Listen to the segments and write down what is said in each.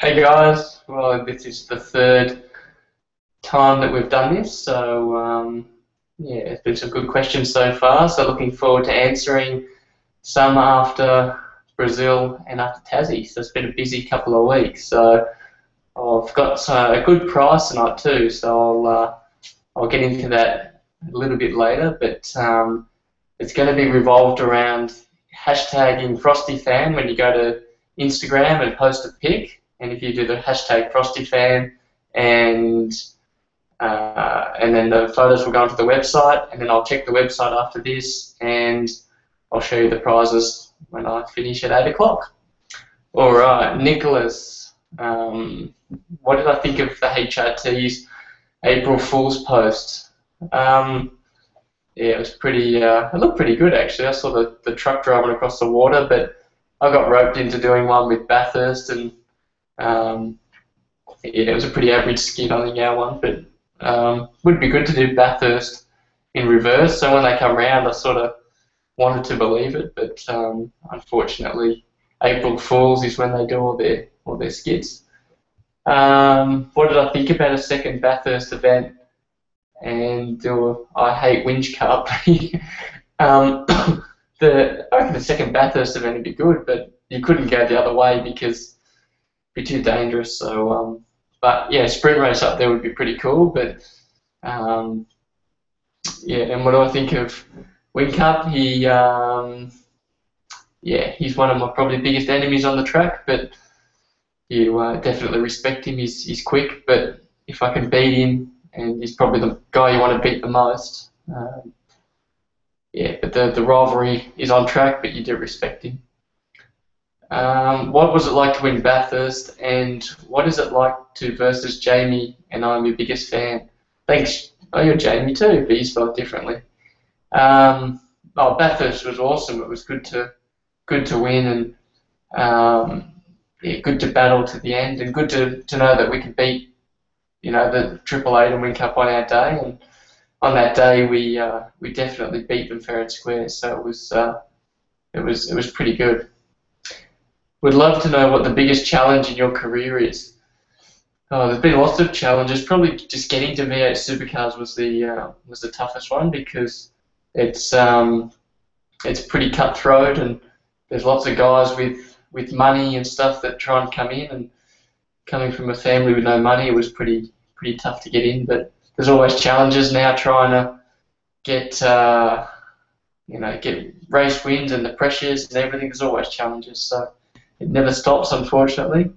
Hey guys, well this is the third time that we've done this, so um, yeah, it's been some good questions so far, so looking forward to answering some after Brazil and after Tassie, so it's been a busy couple of weeks, so I've got uh, a good price tonight too, so I'll, uh, I'll get into that a little bit later, but um, it's going to be revolved around hashtagging FrostyFan when you go to Instagram and post a pic, and if you do the hashtag FrostyFan and uh, and then the photos will go onto the website, and then I'll check the website after this, and I'll show you the prizes when I finish at 8 o'clock. Alright, Nicholas, um, what did I think of the HRT's April Fool's post? Um, yeah, it was pretty, uh, it looked pretty good actually. I saw the, the truck driving across the water, but I got roped into doing one with Bathurst, and um, yeah, it was a pretty average skid, on the our one, but um, would be good to do Bathurst in reverse. So when they come round, I sort of wanted to believe it, but um, unfortunately, April Fools is when they do all their all their skids. Um, what did I think about a second Bathurst event? And do I hate Whincup. um, the I reckon the second Bathurst event would be good, but you couldn't go the other way because be too dangerous. So um, but yeah, sprint race up there would be pretty cool. But um, yeah, and what do I think of Whincup? He um, yeah, he's one of my probably biggest enemies on the track, but you uh, definitely respect him. He's he's quick, but if I can beat him, and he's probably the guy you want to beat the most. Um, yeah, but the the rivalry is on track, but you do respect him. Um, what was it like to win Bathurst, and what is it like to versus Jamie? And I'm your biggest fan. Thanks. Oh, you're Jamie too, but you spelled differently. Um, oh, Bathurst was awesome. It was good to good to win, and um, yeah, good to battle to the end, and good to, to know that we could beat, you know, the Triple Eight and Whincup on our day. And on that day, we uh, we definitely beat them fair and square. So it was uh, it was it was pretty good. Would love to know what the biggest challenge in your career is. Oh, there's been lots of challenges. Probably just getting to V8 supercars was the uh, was the toughest one because it's um, it's pretty cutthroat and there's lots of guys with with money and stuff that try and come in. And coming from a family with no money, it was pretty pretty tough to get in. But there's always challenges now trying to get uh, you know get race wins and the pressures and everything. There's always challenges. So it never stops, unfortunately.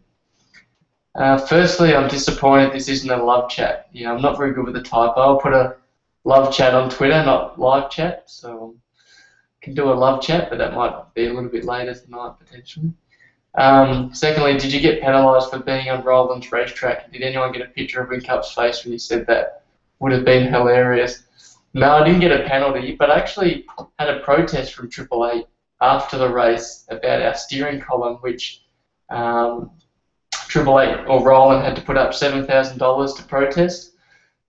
Uh, firstly, I'm disappointed this isn't a love chat. You know, I'm not very good with the typo. I'll put a love chat on Twitter, not live chat. So can do a love chat, but that might be a little bit later tonight potentially. Um, secondly, did you get penalised for being on Roland's racetrack? Did anyone get a picture of Whincup's face when you said that? Would have been hilarious. No, I didn't get a penalty, but I actually had a protest from Triple Eight after the race about our steering column, which um, Triple Eight or Roland had to put up seven thousand dollars to protest,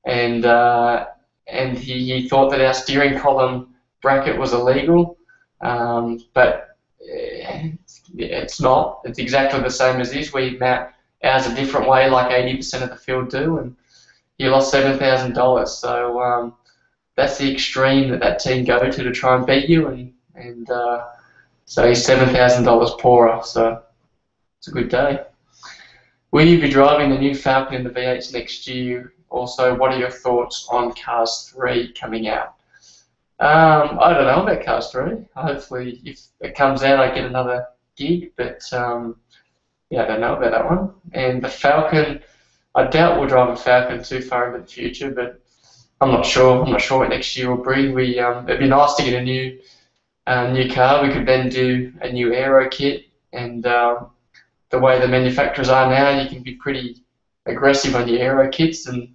and uh, and he, he thought that our steering column bracket was illegal, um, but uh, it's not. It's exactly the same as this. We mount ours a different way, like 80% of the field do, and he lost seven thousand dollars. So um, that's the extreme that that team go to to try and beat you, and and uh, so he's $7,000 poorer, so it's a good day. Will you be driving the new Falcon in the V8s next year? Also, what are your thoughts on Cars 3 coming out? Um, I don't know about Cars 3. Hopefully, if it comes out, I get another gig, but um, yeah, I don't know about that one. And the Falcon, I doubt we'll drive a Falcon too far into the future, but I'm not sure. I'm not sure what next year will bring. We um, it'd be nice to get a new um, new car, we could then do a new aero kit. And um, the way the manufacturers are now, you can be pretty aggressive on your aero kits, and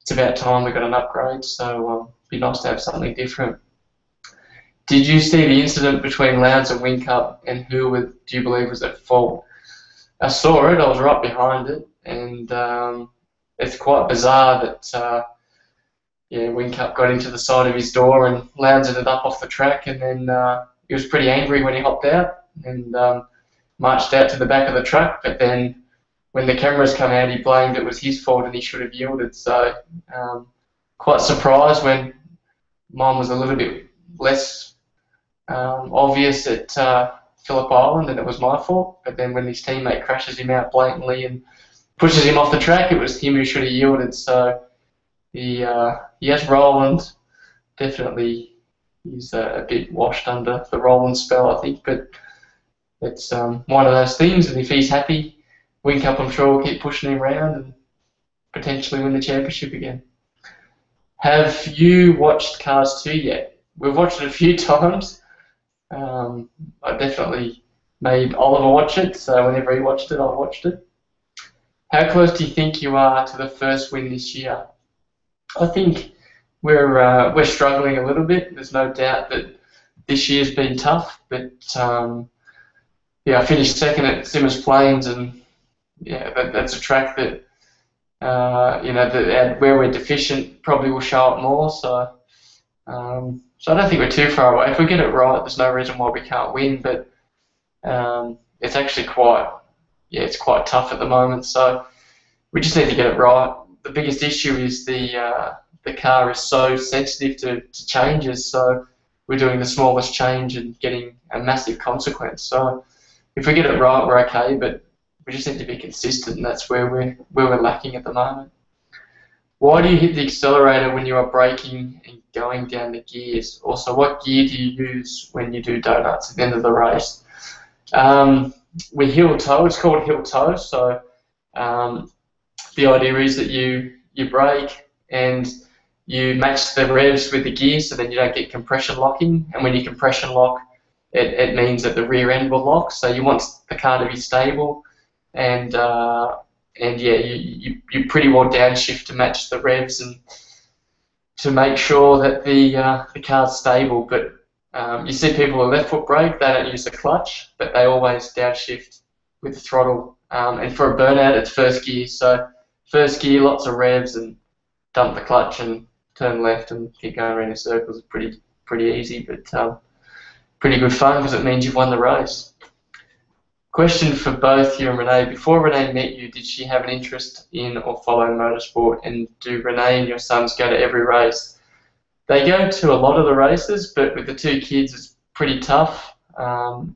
it's about time we got an upgrade. So um, it'd be nice to have something different. Did you see the incident between Lowndes and Whincup, and who would, do you believe was at fault? I saw it. I was right behind it, and um, it's quite bizarre that. Uh, yeah, Whincup got into the side of his door and Lowndes it up off the track, and then uh, he was pretty angry when he hopped out and um, marched out to the back of the truck. But then when the cameras come out, he blamed it was his fault and he should have yielded. So um, quite surprised when mine was a little bit less um, obvious at uh, Phillip Island and it was my fault. But then when his teammate crashes him out blatantly and pushes him off the track, it was him who should have yielded. So he, uh, yes, Roland definitely he's a, a bit washed under the Roland spell, I think. But it's um, one of those things, and if he's happy, Whincup, I'm sure, will keep pushing him around and potentially win the championship again. Have you watched Cars 2 yet? We've watched it a few times. Um, I definitely made Oliver watch it, so whenever he watched it, I watched it. How close do you think you are to the first win this year? I think we're uh, we're struggling a little bit. There's no doubt that this year's been tough, but um, yeah, I finished second at Symmons Plains, and yeah, that, that's a track that uh, you know that where we're deficient probably will show up more. So um, so I don't think we're too far away. If we get it right, there's no reason why we can't win. But um, it's actually quite yeah, it's quite tough at the moment. So we just need to get it right. The biggest issue is the uh, the car is so sensitive to, to changes, so we're doing the smallest change and getting a massive consequence. So if we get it right, we're okay, but we just need to be consistent, and that's where we're where we're lacking at the moment. Why do you hit the accelerator when you are braking and going down the gears? Also, what gear do you use when you do donuts at the end of the race? Um, we heel toe. It's called heel toe. So um, the idea is that you you brake and you match the revs with the gear so then you don't get compression locking. And when you compression lock, it, it means that the rear end will lock. So you want the car to be stable and uh, and yeah, you, you, you pretty well downshift to match the revs and to make sure that the uh, the car's stable. But um, you see people with left foot brake, they don't use the clutch, but they always downshift with the throttle. Um, and for a burnout, it's first gear. So first gear, lots of revs, and dump the clutch and turn left and keep going around in circles pretty pretty easy, but um, pretty good fun because it means you've won the race. Question for both you and Renee. Before Renee met you, did she have an interest in or follow motorsport? And do Renee and your sons go to every race? They go to a lot of the races, but with the two kids, it's pretty tough. Um,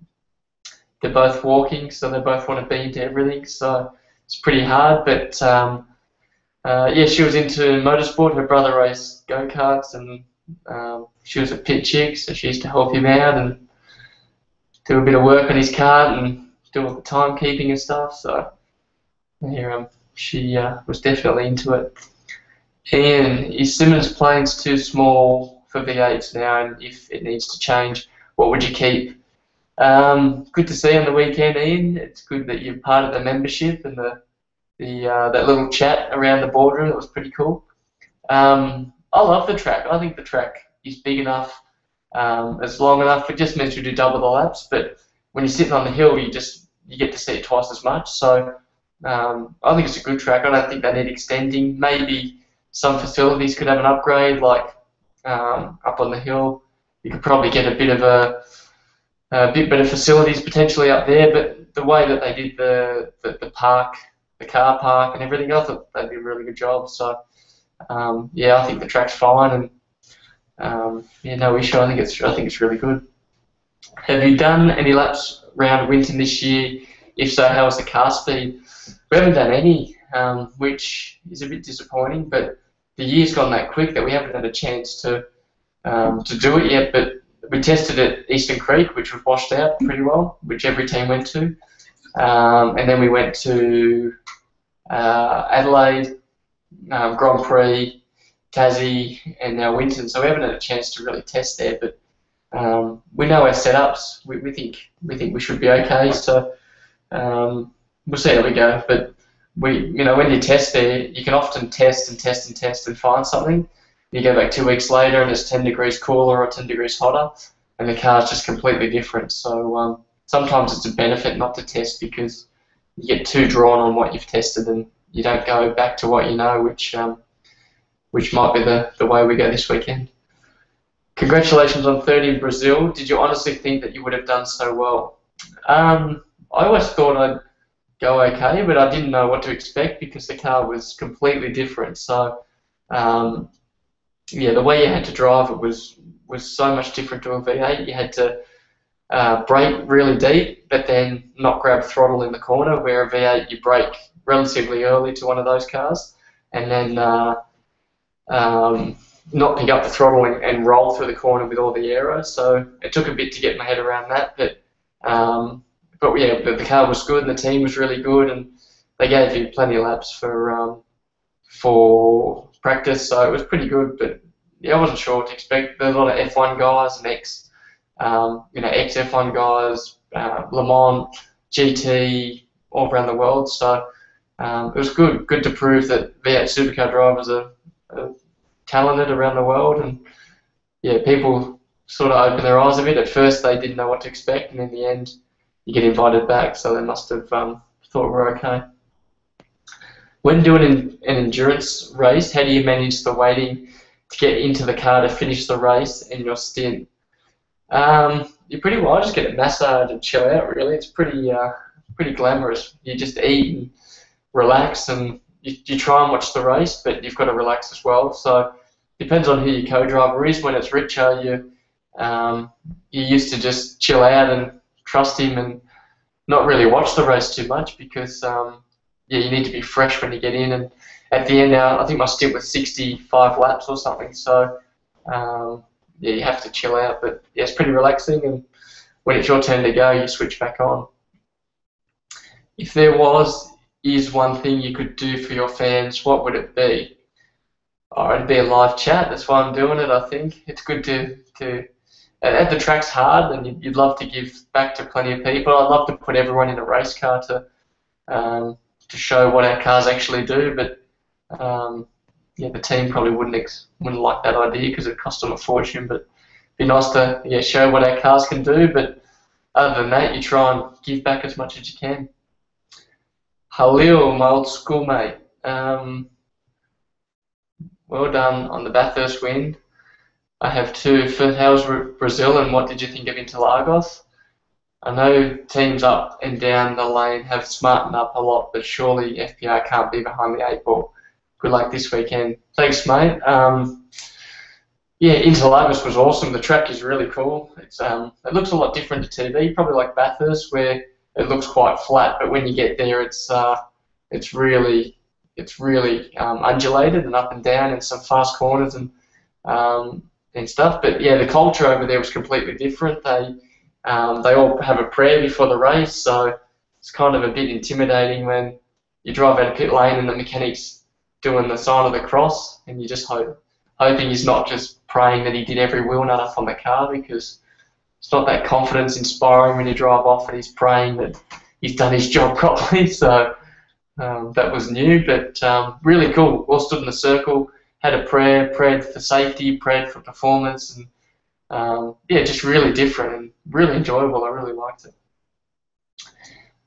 they're both walking, so they both want to be into everything, so it's pretty hard. But um, uh, yeah, she was into motorsport. Her brother raced go karts, and um, she was a pit chick, so she used to help him out and do a bit of work on his cart and do all the timekeeping and stuff. So yeah, um, she uh, was definitely into it. And is Symmons' Plains too small for V8s now? And if it needs to change, what would you keep? Um, good to see you on the weekend, Ian. It's good that you're part of the membership and the the uh, that little chat around the boardroom. That was pretty cool. Um, I love the track. I think the track is big enough. Um, it's long enough. It just means you do double the laps, but when you're sitting on the hill, you just you get to see it twice as much. So um, I think it's a good track. I don't think they need extending. Maybe some facilities could have an upgrade, like um, up on the hill. You could probably get a bit of a, a bit better facilities potentially up there. But the way that they did the the, the park the car park and everything. I thought they did a really good job. So um, yeah, I think the track's fine and um, yeah, no issue. I think it's I think it's really good. Have you done any laps around Winton this year? If so, how was the car speed? We haven't done any, um, which is a bit disappointing. But the year's gone that quick that we haven't had a chance to um, to do it yet. But we tested at Eastern Creek, which was washed out pretty well, which every team went to. Um, and then we went to uh, Adelaide, um, Grand Prix, Tassie, and now Winton. So we haven't had a chance to really test there, but um, we know our setups. We, we think we think we should be okay. So um, we'll see how we go. But we, you know, when you test there, you can often test and test and test and find something. You go back two weeks later and it's 10 degrees cooler or 10 degrees hotter, and the car's just completely different. So um, sometimes it's a benefit not to test because you get too drawn on what you've tested and you don't go back to what you know, which um, which might be the, the way we go this weekend. Congratulations on third in Brazil. Did you honestly think that you would have done so well? Um, I always thought I'd go okay, but I didn't know what to expect because the car was completely different. So, um, yeah, the way you had to drive it was was so much different to a V8. You had to uh, brake really deep, but then not grab throttle in the corner. Where a V8, you brake relatively early to one of those cars, and then uh, um, not pick up the throttle and, and, roll through the corner with all the aero. So it took a bit to get my head around that, but um, but yeah, the, the, car was good and the team was really good, and they gave you plenty of laps for um, for practice, so it was pretty good. But yeah, I wasn't sure what to expect. There's a lot of F1 guys and ex, um, you know, ex F1 guys, uh, Le Mans, GT, all around the world. So um, it was good, good to prove that V8 supercar drivers are, are talented around the world, and yeah, people sort of opened their eyes a bit. At first, they didn't know what to expect, and in the end, you get invited back. So they must have um, thought we're okay. When doing an, an endurance race, how do you manage the waiting to get into the car to finish the race and your stint? Um, you pretty well just get a massage and chill out. Really, it's pretty uh, pretty glamorous. You just eat and relax, and you, you try and watch the race, but you've got to relax as well. So depends on who your co-driver is. When it's Richo, you um, you used to just chill out and trust him and not really watch the race too much because um, yeah, you need to be fresh when you get in. And at the end, uh, I think my stint was 65 laps or something. So um, yeah, you have to chill out. But yeah, it's pretty relaxing. And when it's your turn to go, you switch back on. If there was is one thing you could do for your fans, what would it be? Oh, it'd be a live chat. That's why I'm doing it. I think it's good to to at the track's hard, and you'd love to give back to plenty of people. I'd love to put everyone in a race car to um, to show what our cars actually do, but um, yeah, the team probably wouldn't ex- wouldn't like that idea because it cost them a fortune. But be nice to yeah show what our cars can do. But other than that, you try and give back as much as you can. Halil, my old schoolmate. Um, well done on the Bathurst win. I have two. First, how was Brazil and what did you think of Interlagos? I know teams up and down the lane have smartened up a lot, but surely FPR can't be behind the eight ball. Good luck this weekend. Thanks, mate. Um, yeah, Interlagos was awesome. The track is really cool. It's um, it looks a lot different to TV, probably like Bathurst, where it looks quite flat, but when you get there, it's uh, it's really it's really um, undulated and up and down, and some fast corners and um, and stuff. But yeah, the culture over there was completely different. They um, they all have a prayer before the race, so it's kind of a bit intimidating when you drive out of pit lane and the mechanic's doing the sign of the cross, and you just hope hoping he's not just praying that he did every wheel nut up on the car because it's not that confidence inspiring when you drive off and he's praying that he's done his job properly. So um, that was new, but um, really cool. All stood in a circle had a prayer, prayed for safety, prayed for performance, and um, yeah, just really different and really enjoyable. I really liked it.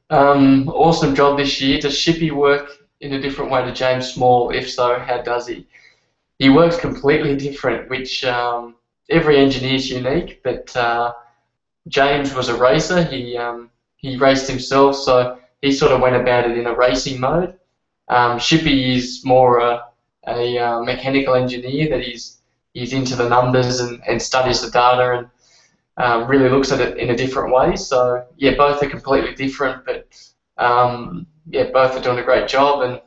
Um, awesome job this year. Does Shippy work in a different way to James Small? If so, how does he? He works completely different, which um, every engineer is unique, but uh, James was a racer. He um, he raced himself, so he sort of went about it in a racing mode. Um, Shippy is more a a uh, mechanical engineer that he's he's into the numbers and, and studies the data and um, really looks at it in a different way. So yeah, both are completely different, but um, yeah, both are doing a great job and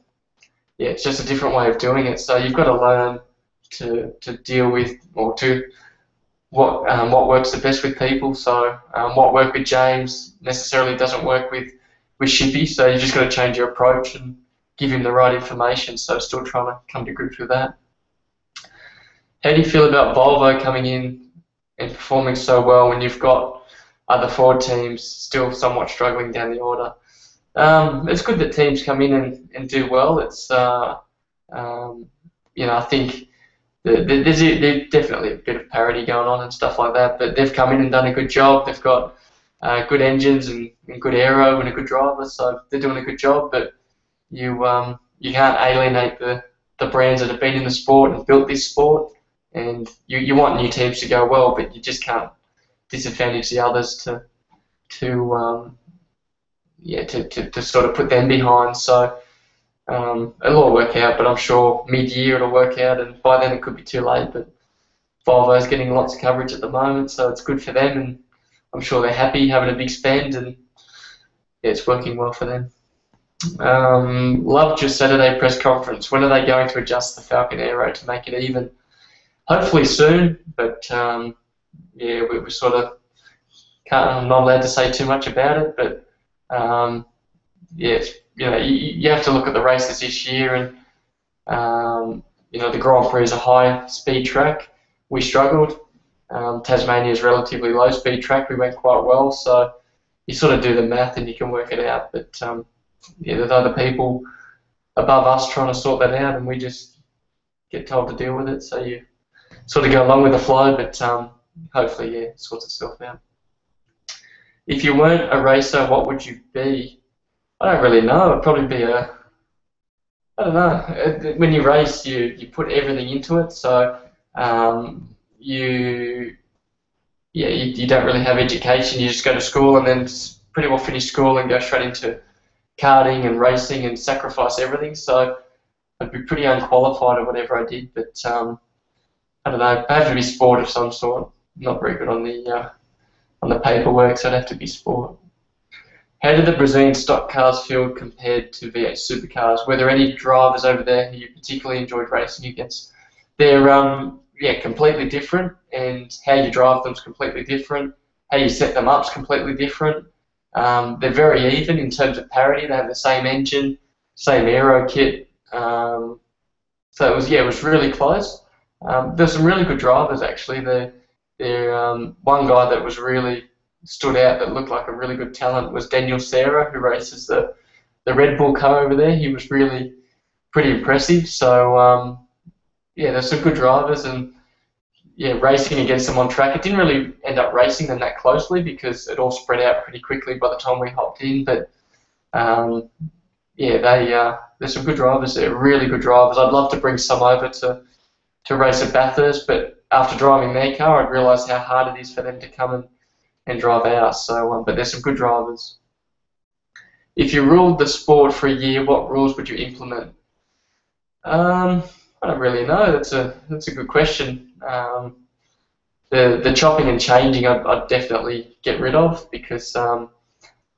yeah, it's just a different way of doing it. So you've got to learn to, to deal with or to what um, what works the best with people. So um, what worked with James necessarily doesn't work with with Shippy. So you just got to change your approach and give him the right information. So still trying to come to grips with that. How do you feel about Volvo coming in and performing so well when you've got other Ford teams still somewhat struggling down the order? Um, it's good that teams come in and, and do well. It's uh, um, you know I think the, the, there's, a, there's definitely a bit of parity going on and stuff like that. But they've come in and done a good job. They've got uh, good engines and, and good aero and a good driver, so they're doing a good job. But you um, you can't alienate the, the brands that have been in the sport and built this sport. And you, you want new teams to go well, but you just can't disadvantage the others to to um, yeah, to, to, to sort of put them behind. So um, it'll all work out, but I'm sure mid-year it'll work out, and by then it could be too late. But Volvo's getting lots of coverage at the moment, so it's good for them, and I'm sure they're happy having a big spend, and yeah, it's working well for them. Um, loved your Saturday press conference. When are they going to adjust the Falcon Aero to make it even? Hopefully soon, but um, yeah, we, we sort of can't, I'm not allowed to say too much about it, but um, yeah, you know, you, you, have to look at the races this year, and um, you know, the Grand Prix is a high speed track. We struggled. Um, Tasmania is relatively low speed track. We went quite well, so you sort of do the math and you can work it out. But um, yeah, there's other people above us trying to sort that out, and we just get told to deal with it. So you sort of go along with the flow, but um, hopefully, yeah, it sorts itself out. If you weren't a racer, what would you be? I don't really know. I'd probably be a. I don't know. When you race, you you put everything into it. So um, you yeah, you, you don't really have education. You just go to school and then pretty well finish school and go straight into karting and racing and sacrifice everything. So I'd be pretty unqualified at whatever I did. But um, I don't know. I have to be sport of some sort. Not very good on the uh, on the paperwork, so I'd have to be sport. How did the Brazilian stock cars feel compared to V8 supercars? Were there any drivers over there who you particularly enjoyed racing against? They're um, yeah, completely different, and how you drive them is completely different. How you set them up is completely different. Um, they're very even in terms of parity. They have the same engine, same aero kit. Um, so it was yeah, it was really close. Um, there's some really good drivers actually. There, there um, one guy that was really stood out that looked like a really good talent was Daniel Serra, who races the the Red Bull car over there. He was really pretty impressive. So um, yeah, there's some good drivers and yeah, racing against them on track. It didn't really end up racing them that closely because it all spread out pretty quickly by the time we hopped in. But um, yeah, they uh, there's some good drivers there, really good drivers. I'd love to bring some over to to race at Bathurst, but after driving their car, I'd realised how hard it is for them to come and, and drive ours. So, um, but there's some good drivers. If you ruled the sport for a year, what rules would you implement? Um, I don't really know. That's a that's a good question. Um, the the chopping and changing, I'd, I'd definitely get rid of because um,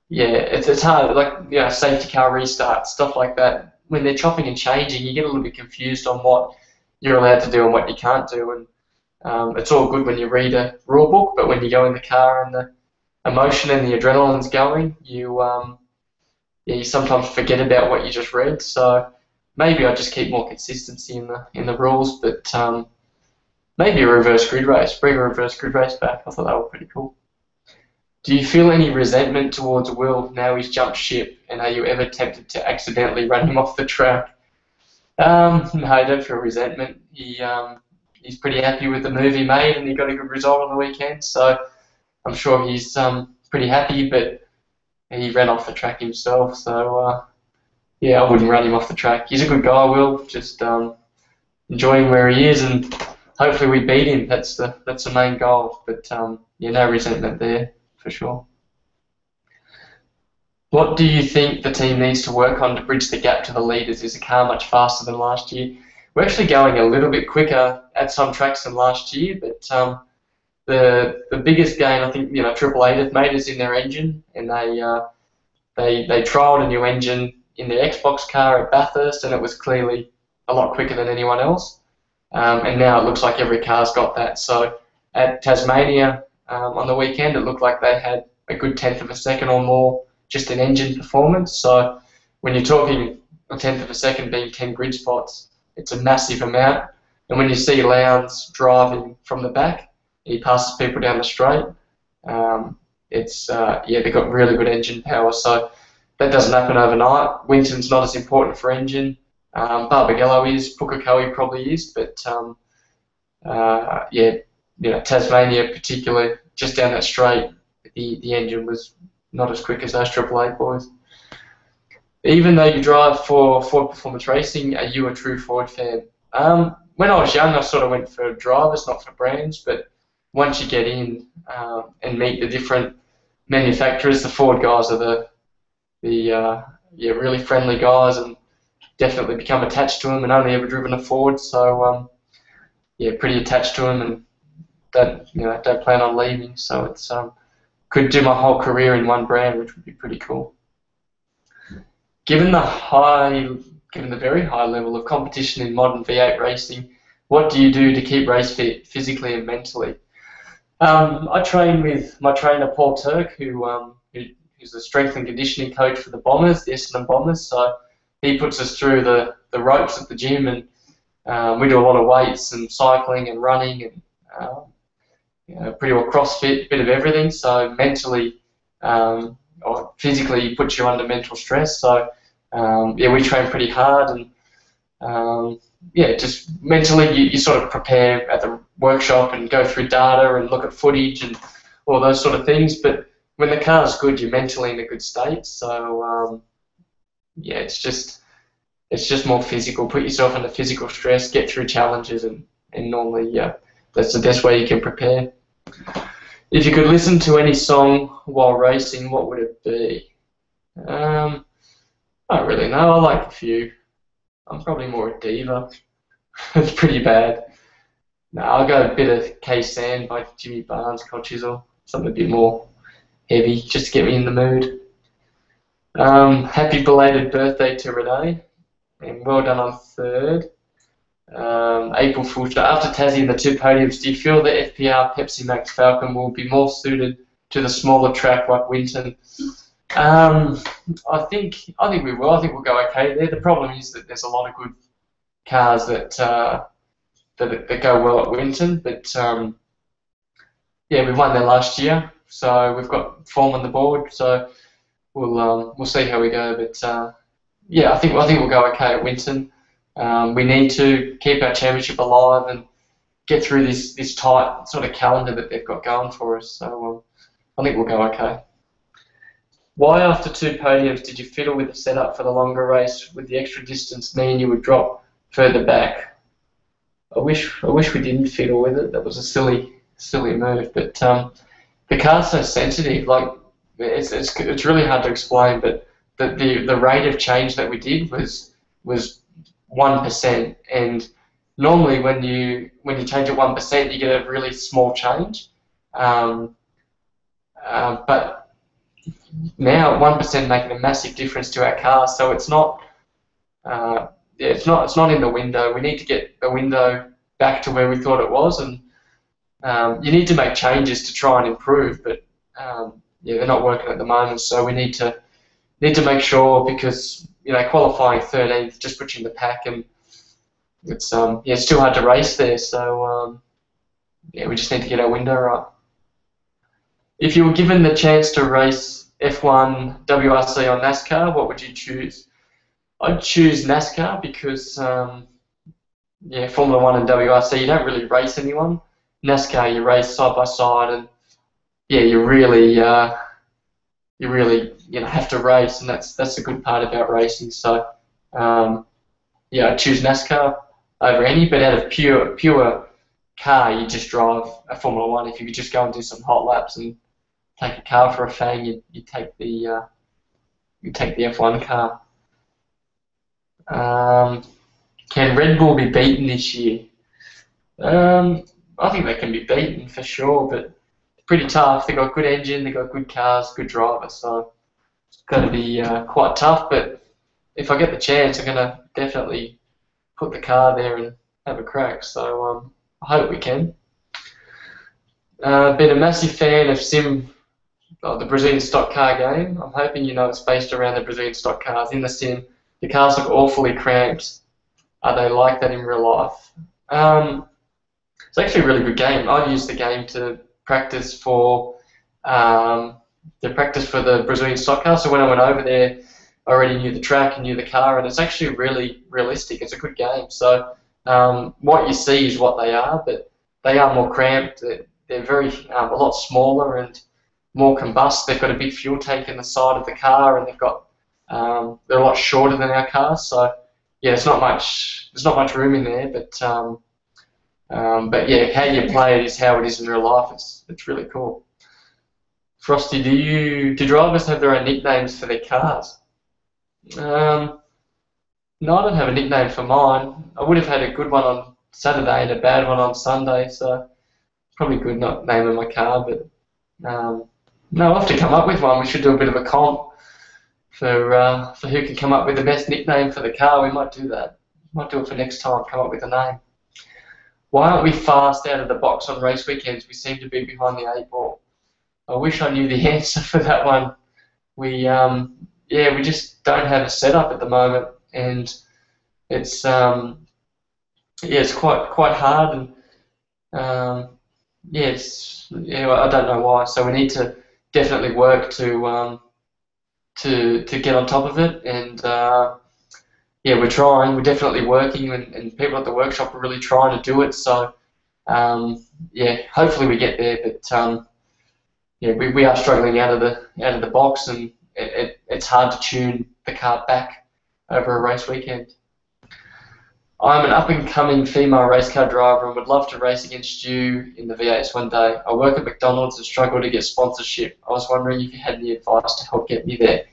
yeah, it's it's hard. Like you know, safety car restart stuff like that. When they're chopping and changing, you get a little bit confused on what you're allowed to do and what you can't do. And um, it's all good when you read a rule book, but when you go in the car and the emotion and the adrenaline's going, you um, yeah, you sometimes forget about what you just read. So maybe I just keep more consistency in the in the rules, but um, maybe a reverse grid race. Bring a reverse grid race back. I thought that was pretty cool. Do you feel any resentment towards Will now he's jumped ship, and are you ever tempted to accidentally run him off the track? Um, no, I don't feel resentment. He um, he's pretty happy with the move he made, and he got a good result on the weekend. So I'm sure he's um, pretty happy, but he ran off the track himself. So uh, yeah, I wouldn't run him off the track. He's a good guy, Will. Just um, enjoying where he is, and hopefully we beat him. That's the that's the main goal. But um, yeah, no resentment there for sure. What do you think the team needs to work on to bridge the gap to the leaders? Is the car much faster than last year? We're actually going a little bit quicker at some tracks than last year, but um, the the biggest gain I think you know Triple Eight have made is in their engine, and they uh, they they trialled a new engine in the Xbox car at Bathurst, and it was clearly a lot quicker than anyone else. Um, and now it looks like every car's got that. So at Tasmania um, on the weekend, it looked like they had a good tenth of a second or more just in engine performance. So when you're talking a tenth of a second being 10 grid spots, it's a massive amount. And when you see Lowndes driving from the back, he passes people down the straight. Um, it's uh, yeah, they've got really good engine power. So that doesn't happen overnight. Winton's not as important for engine. Um, is, Pukekohe probably is, but um, uh, yeah, you know, Tasmania particularly, just down that straight, the, the engine was not as quick as those Triple Eight boys. Even though you drive for Ford Performance Racing, are you a true Ford fan? Um, when I was young, I sort of went for drivers, not for brands, but once you get in um, and meet the different manufacturers, the Ford guys are the the uh, yeah really friendly guys and definitely become attached to them and only ever driven a Ford. So um, yeah, pretty attached to them and don't you know don't plan on leaving. So it's um, could do my whole career in one brand, which would be pretty cool. Given the high, given the very high level of competition in modern V8 racing, what do you do to keep race fit physically and mentally? Um, I train with my trainer Paul Turk, who, um, who who's the strength and conditioning coach for the Bombers, the Essendon Bombers. So he puts us through the, the ropes at the gym, and um, we do a lot of weights and cycling and running and um, you know, pretty well CrossFit, bit of everything. So mentally um, or physically puts you under mental stress. So um, yeah, we train pretty hard and um, yeah, just mentally you, you sort of prepare at the workshop and go through data and look at footage and all those sort of things. But when the car's good, you're mentally in a good state. So um, yeah, it's just it's just more physical. Put yourself under physical stress, get through challenges, and and normally yeah, that's the best way you can prepare. If you could listen to any song while racing, what would it be? Um, I don't really know. I like a few. I'm probably more a diva. it's pretty bad. No, I'll go a bit of Khe Sanh by Jimmy Barnes, Cold Chisel. Something a bit more heavy, just to get me in the mood. Um, happy belated birthday to Renee, and well done on third. Um, April Fool's Day. After Tassie and the two podiums, do you feel the FPR Pepsi Max Falcon will be more suited to the smaller track like Winton? Um, I think I think we will. I think we'll go okay there. The problem is that there's a lot of good cars that uh, that, that go well at Winton, but um, yeah, we won there last year, so we've got form on the board. So we'll um, we'll see how we go. But uh, yeah, I think I think we'll go okay at Winton. Um, we need to keep our championship alive and get through this this tight sort of calendar that they've got going for us. So um, I think we'll go okay. Why, after two podiums, did you fiddle with the setup for the longer race? With the extra distance, mean you would drop further back. I wish I wish we didn't fiddle with it. That was a silly silly move. But um, the car's so sensitive. Like it's, it's it's really hard to explain. But the, the the rate of change that we did was was one percent. And normally when you when you change it one percent, you get a really small change. Um, uh, but now one percent making a massive difference to our car. So it's not, uh, it's not, it's not in the window. We need to get the window back to where we thought it was, and um, you need to make changes to try and improve. But um, yeah, they're not working at the moment, so we need to need to make sure because you know qualifying 13th just puts you in the pack, and it's um, yeah, it's too hard to race there. So um, yeah, we just need to get our window right. If you were given the chance to race F1, WRC, or NASCAR, what would you choose? I'd choose NASCAR because, um, yeah, Formula One and WRC, you don't really race anyone. NASCAR, you race side by side, and yeah, you really, uh, you really, you know, have to race, and that's that's the good part about racing. So, um, yeah, I choose NASCAR over any, but out of pure pure car, you just drive a Formula One. If you could just go and do some hot laps and take a car for a fang, you you take the uh, you take the F1 car. Um, can Red Bull be beaten this year? Um, I think they can be beaten for sure, but pretty tough. They've got good engine, they've got good cars, good drivers, so it's going to be uh, quite tough. But if I get the chance, I'm going to definitely put the car there and have a crack. So um, I hope we can. Uh, been a massive fan of Sim oh, the Brazilian stock car game. I'm hoping you know it's based around the Brazilian stock cars. In the sim, the cars look awfully cramped. Are they like that in real life? Um, it's actually a really good game. I used the game to practice for um, to practice for the Brazilian stock car. So when I went over there, I already knew the track and knew the car, and it's actually really realistic. It's a good game. So um, what you see is what they are, but they are more cramped. They're, they're very um, a lot smaller and more combust. They've got a big fuel tank in the side of the car, and they've got um, they're a lot shorter than our cars. So yeah, it's not much there's not much room in there, but um, but yeah, how you play it is how it is in real life. It's it's really cool. Frosty, do you do drivers have their own nicknames for their cars? Um, no, I don't have a nickname for mine. I would have had a good one on Saturday and a bad one on Sunday, so probably good not naming my car, but um, no, I'll have to come up with one. We should do a bit of a comp for uh, for who can come up with the best nickname for the car. We might do that. Might do it for next time. Come up with a name. Why aren't we fast out of the box on race weekends? We seem to be behind the eight ball. I wish I knew the answer for that one. We, um, yeah, we just don't have a setup at the moment, and it's, um, yeah, it's quite quite hard, and um, yeah, it's, yeah, I don't know why. So we need to definitely work to um, to to get on top of it, and uh, yeah, we're trying. We're definitely working, and, and people at the workshop are really trying to do it. So um, yeah, hopefully we get there, but um, yeah, we, we are struggling out of the out of the box, and it, it, it's hard to tune the car back over a race weekend. I'm an up-and-coming female race car driver and would love to race against you in the V8s one day. I work at McDonald's and struggle to get sponsorship. I was wondering if you had any advice to help get me there.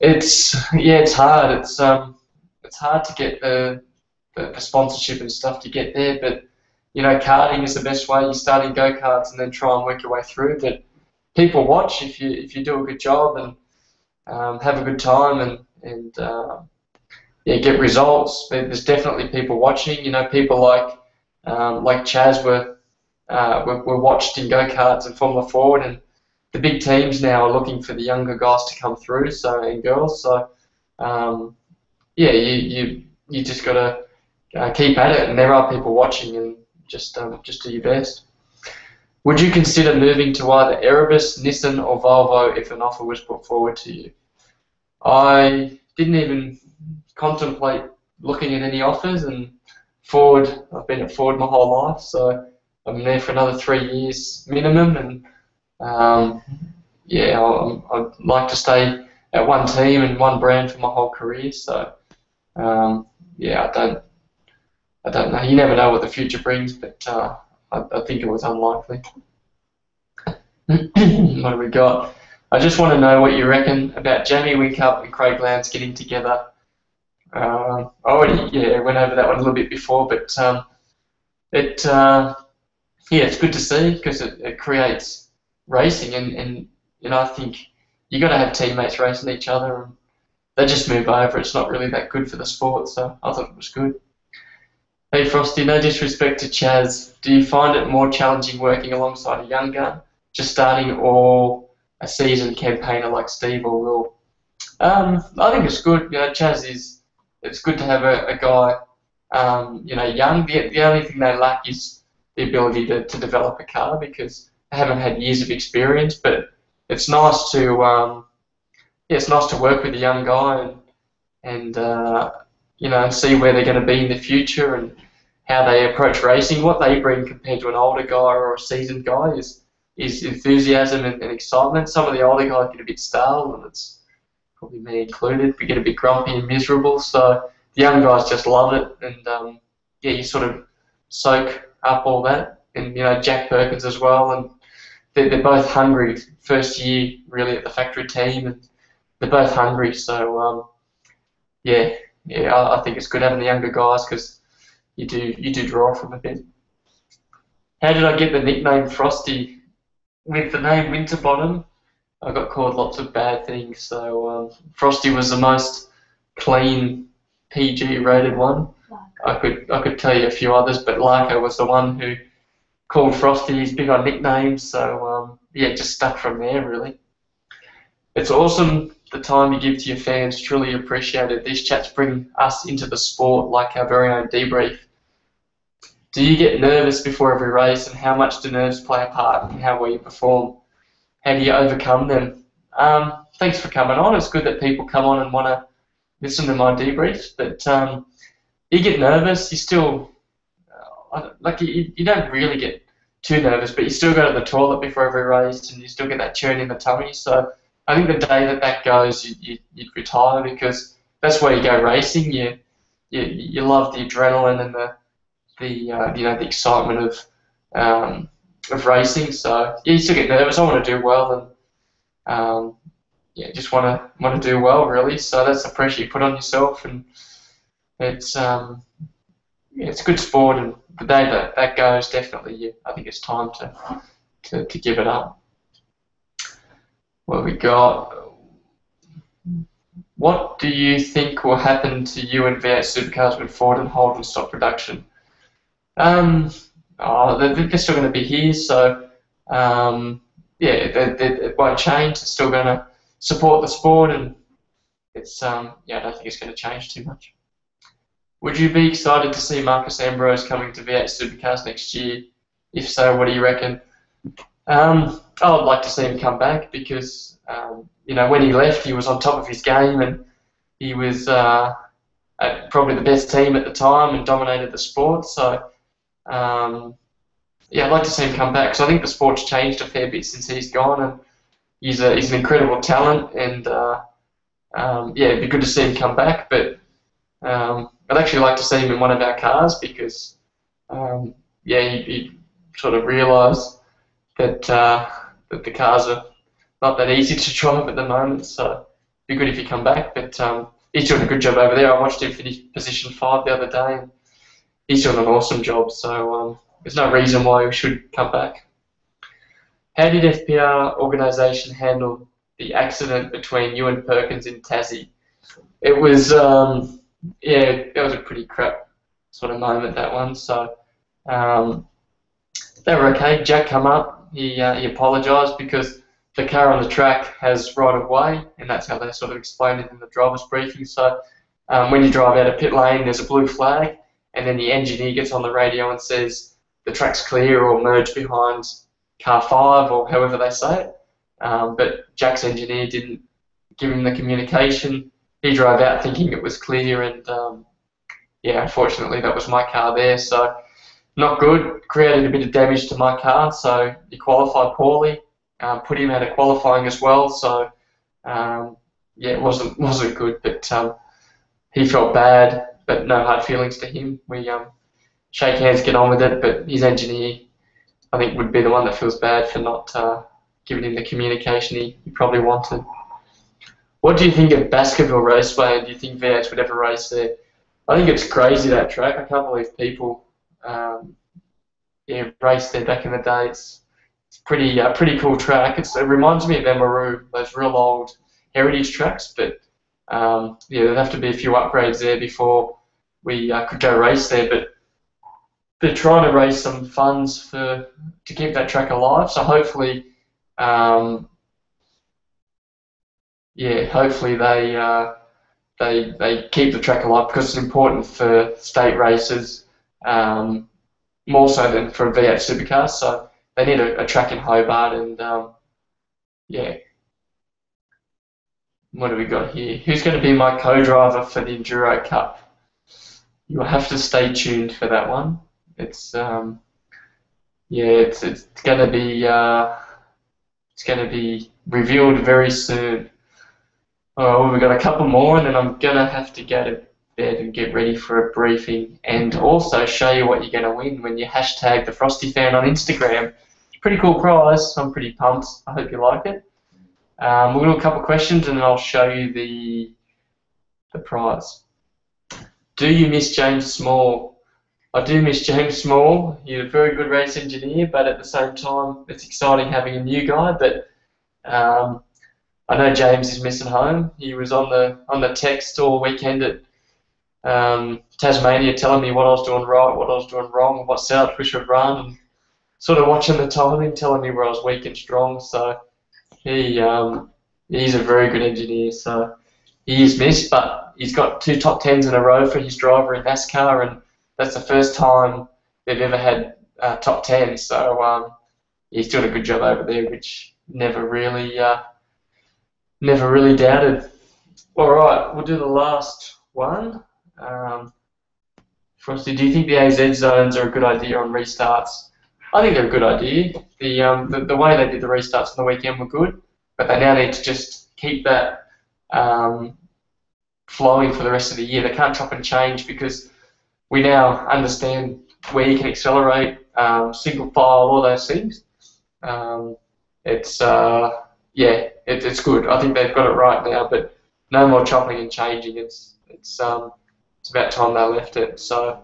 It's yeah, it's hard. It's um, it's hard to get the, the, the sponsorship and stuff to get there, but you know, karting is the best way. You start in go karts and then try and work your way through. But people watch if you if you do a good job and um, have a good time and and uh, yeah, get results. There's definitely people watching. You know, people like um, like Chaz were, uh, were, were watched in go karts and Formula Ford, and the big teams now are looking for the younger guys to come through. So and girls. So um, yeah, you you you just gotta uh, keep at it, and there are people watching, and just um, just do your best. Would you consider moving to either Erebus, Nissan, or Volvo if an offer was put forward to you? I didn't even contemplate looking at any offers, and Ford, I've been at Ford my whole life, so I'm there for another three years minimum, and um, yeah, i would like to stay at one team and one brand for my whole career. So um, yeah, I don't, I don't know. You never know what the future brings, but uh, I, I think it was unlikely. what have we got? I just want to know what you reckon about Jamie Whincup and Craig Lowndes getting together. Uh, I already yeah went over that one a little bit before, but um, it uh, yeah it's good to see because it, it creates racing and, and know I think you got to have teammates racing each other and they just move over. It's not really that good for the sport, so I thought it was good. Hey Frosty, no disrespect to Chaz, do you find it more challenging working alongside a young gun, just starting, or a seasoned campaigner like Steve or Will? Um, I think it's good. You know, Chaz is. It's good to have a, a guy, um, you know, young. The, the only thing they lack is the ability to, to develop a car because they haven't had years of experience. But it's nice to, um, yeah, it's nice to work with a young guy and and uh, you know, and see where they're going to be in the future and how they approach racing. What they bring compared to an older guy or a seasoned guy is is enthusiasm and, and excitement. Some of the older guys get a bit stale, and it's probably me included. We get a bit grumpy and miserable. So the young guys just love it, and um, yeah, you sort of soak up all that. And you know, Jack Perkins as well, and they're, they're both hungry. First year really at the factory team, and they're both hungry. So um, yeah, yeah, I, I think it's good having the younger guys because you do you do draw from a bit. How did I get the nickname Frosty? With the name Winterbottom, I got called lots of bad things. So um, Frosty was the most clean PG rated one. I could I could tell you a few others, but Larko was the one who called Frosty. He's big on nicknames, so um, yeah, just stuck from there really. It's awesome the time you give to your fans, truly appreciated. These chats bring us into the sport like our very own debrief. Do you get nervous before every race, and how much do nerves play a part in how well you perform? How do you overcome them? Um, thanks for coming on. It's good that people come on and want to listen to my debrief. but um, you get nervous. You still, uh, like, you, you don't really get too nervous, but you still go to the toilet before every race, and you still get that churn in the tummy. So I think the day that that goes, you, you, you'd retire because that's where you go racing. You, you, you love the adrenaline and the, the uh, you know the excitement of um, of racing. So you still get nervous. I want to do well, and um, yeah, just want to want to do well really. So that's the pressure you put on yourself, and it's um, yeah, it's a good sport, and the day that that goes, definitely, yeah, I think it's time to to, to give it up. What we got? What do you think will happen to you and V8 supercars when Ford and Holden stop production? Um, oh, they're, they're still going to be here, so um, yeah, they, they, it won't change. It's still going to support the sport, and it's um, yeah, I don't think it's going to change too much. Would you be excited to see Marcos Ambrose coming to V8 Supercars next year? If so, what do you reckon? Um, I would like to see him come back because um, you know when he left, he was on top of his game and he was uh, probably the best team at the time and dominated the sport. So um, yeah, I'd like to see him come back because I think the sport's changed a fair bit since he's gone, and he's a, he's an incredible talent, and uh, um, yeah, it'd be good to see him come back. But um, I'd actually like to see him in one of our cars because um, yeah, he, he sort of realise that uh, that the cars are not that easy to drive at the moment. So it'd be good if he come back. But um, he's doing a good job over there. I watched him finish position five the other day, and he's doing an awesome job. So um, there's no reason why we should come back. How did FPR organisation handle the accident between you and Perkins in Tassie? It was, um, yeah, it was a pretty crap sort of moment that one. So um, they were okay. Jack come up, he uh, he apologised because the car on the track has right of way, and that's how they sort of explained it in the driver's briefing. So um, when you drive out of pit lane, there's a blue flag, and then the engineer gets on the radio and says the track's clear or merge behind car five or however they say it. Um, but Jack's engineer didn't give him the communication. He drove out thinking it was clear, and um, yeah, unfortunately that was my car there. So not good. Created a bit of damage to my car. So he qualified poorly. Um, put him out of qualifying as well. So um, yeah, it wasn't wasn't good. But um, he felt bad, but no hard feelings to him. We um, shake hands, get on with it. But his engineer, I think, would be the one that feels bad for not uh, giving him the communication he, he probably wanted. What do you think of Baskerville Raceway? Do you think V8 would ever race there? I think it's crazy that track. I can't believe people um, yeah, raced there back in the day. It's, it's pretty uh, pretty cool track. It's, it reminds me of Amaroo, those real old heritage tracks. But um, yeah, there'd have to be a few upgrades there before we uh, could go race there. But they're trying to raise some funds for to keep that track alive. So hopefully, um, yeah, hopefully they uh, they they keep the track alive because it's important for state races um, more so than for V8 supercar. So they need a, a track in Hobart, and um, yeah. What do we got here? Who's going to be my co-driver for the Enduro Cup? You'll have to stay tuned for that one. It's um, yeah, it's it's gonna be uh, it's gonna be revealed very soon. Oh, we've got a couple more, and then I'm gonna have to get to bed and get ready for a briefing, and also show you what you're gonna win when you hashtag the Frosty Fan on Instagram. Pretty cool prize. I'm pretty pumped. I hope you like it. Um, we'll do a couple of questions, and then I'll show you the the prize. Do you miss James Small? I do miss James Small. He's a very good race engineer, but at the same time, it's exciting having a new guy. But um, I know James is missing home. He was on the on the text all weekend at um, Tasmania, telling me what I was doing right, what I was doing wrong, what setups we should run, and sort of watching the timing, telling me where I was weak and strong. So he um, he's a very good engineer. So he is missed, but he's got two top tens in a row for his driver in NASCAR and that's the first time they've ever had uh, top 10. So um, he's doing a good job over there, which never really, uh, never really doubted. All right, we'll do the last one. Um, Frosty, do you think the AZ zones are a good idea on restarts? I think they're a good idea. The, um, the, the way they did the restarts on the weekend were good, but they now need to just keep that um, flowing for the rest of the year. They can't chop and change because we now understand where you can accelerate, um, single file, all those things. Um, it's uh, yeah, it, it's good. I think they've got it right now, but no more chopping and changing. It's it's um it's about time they left it. So,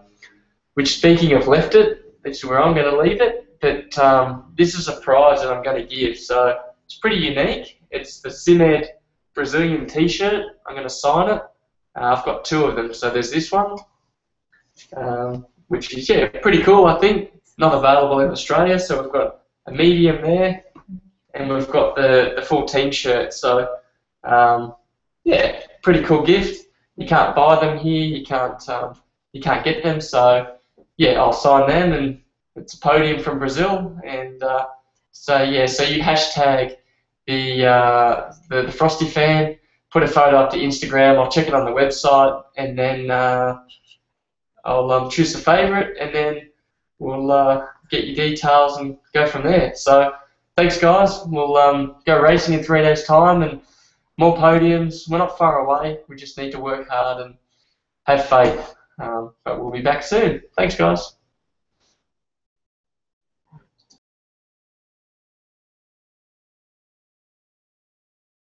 which speaking of left it, this is where I'm going to leave it. But um, this is a prize that I'm going to give. So it's pretty unique. It's the CIMED Brazilian T-shirt. I'm going to sign it. Uh, I've got two of them. So there's this one, um, which is yeah pretty cool. I think not available in Australia. So we've got a medium there, and we've got the the full team shirt. So um, yeah, pretty cool gift. You can't buy them here. You can't um, you can't get them. So yeah, I'll sign them, and it's a podium from Brazil. And uh, so yeah, so you hashtag the, uh, the the Frosty fan. Put a photo up to Instagram. I'll check it on the website, and then uh, I'll um, choose a favourite, and then we'll uh, get your details and go from there. So thanks, guys. We'll um, go racing in three days' time, and more podiums. We're not far away. We just need to work hard and have faith. Um, but we'll be back soon. Thanks, guys.